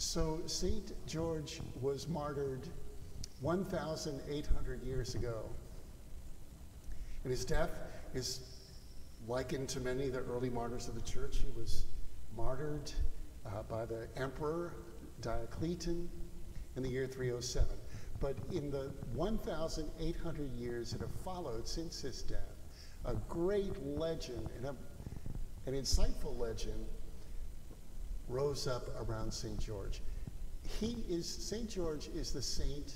So St. George was martyred 1,800 years ago. And his death is likened to many of the early martyrs of the church. He was martyred uh, by the emperor Diocletian in the year 307. But in the 1,800 years that have followed since his death, a great legend and a, an insightful legend rose up around St. George. He is, St. George is the saint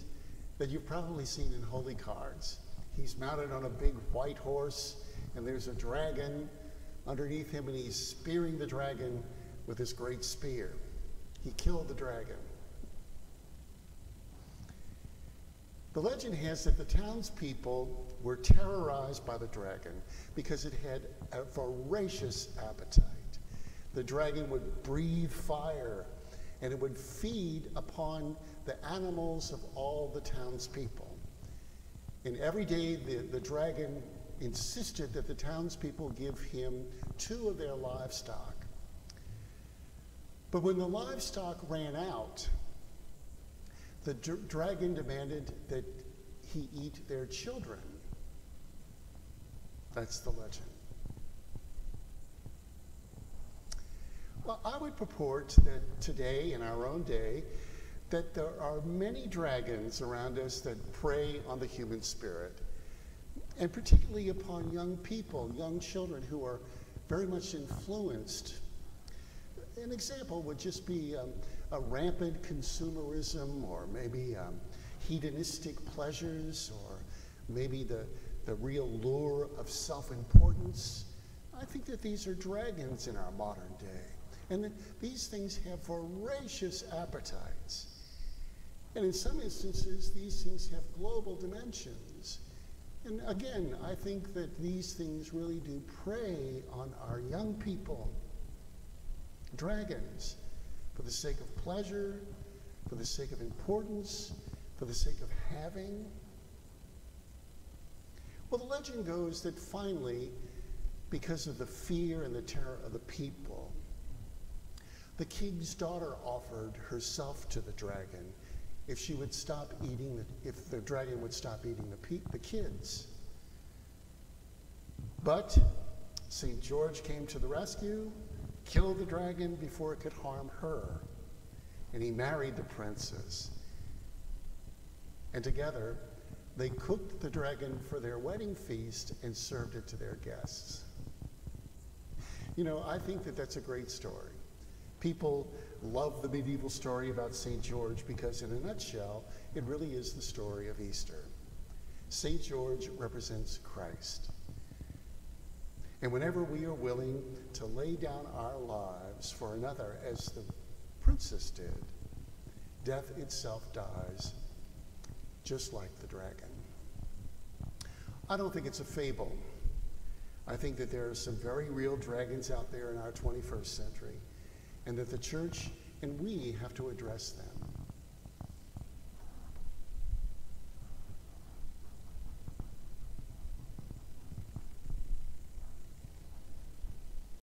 that you've probably seen in holy cards. He's mounted on a big white horse, and there's a dragon underneath him, and he's spearing the dragon with his great spear. He killed the dragon. The legend has that the townspeople were terrorized by the dragon because it had a voracious appetite. The dragon would breathe fire and it would feed upon the animals of all the townspeople. And every day the, the dragon insisted that the townspeople give him two of their livestock. But when the livestock ran out, the dr- dragon demanded that he eat their children. That's the legend. Well, I would purport that today, in our own day, that there are many dragons around us that prey on the human spirit, and particularly upon young people, young children who are very much influenced. An example would just be um, a rampant consumerism, or maybe um, hedonistic pleasures, or maybe the, the real lure of self importance. I think that these are dragons in our modern day. And these things have voracious appetites. And in some instances, these things have global dimensions. And again, I think that these things really do prey on our young people. Dragons, for the sake of pleasure, for the sake of importance, for the sake of having. Well, the legend goes that finally, because of the fear and the terror of the people, the king's daughter offered herself to the dragon if she would stop eating, the, if the dragon would stop eating the, the kids. But St. George came to the rescue, killed the dragon before it could harm her, and he married the princess. And together, they cooked the dragon for their wedding feast and served it to their guests. You know, I think that that's a great story. People love the medieval story about St. George because, in a nutshell, it really is the story of Easter. St. George represents Christ. And whenever we are willing to lay down our lives for another, as the princess did, death itself dies, just like the dragon. I don't think it's a fable. I think that there are some very real dragons out there in our 21st century and that the church and we have to address them.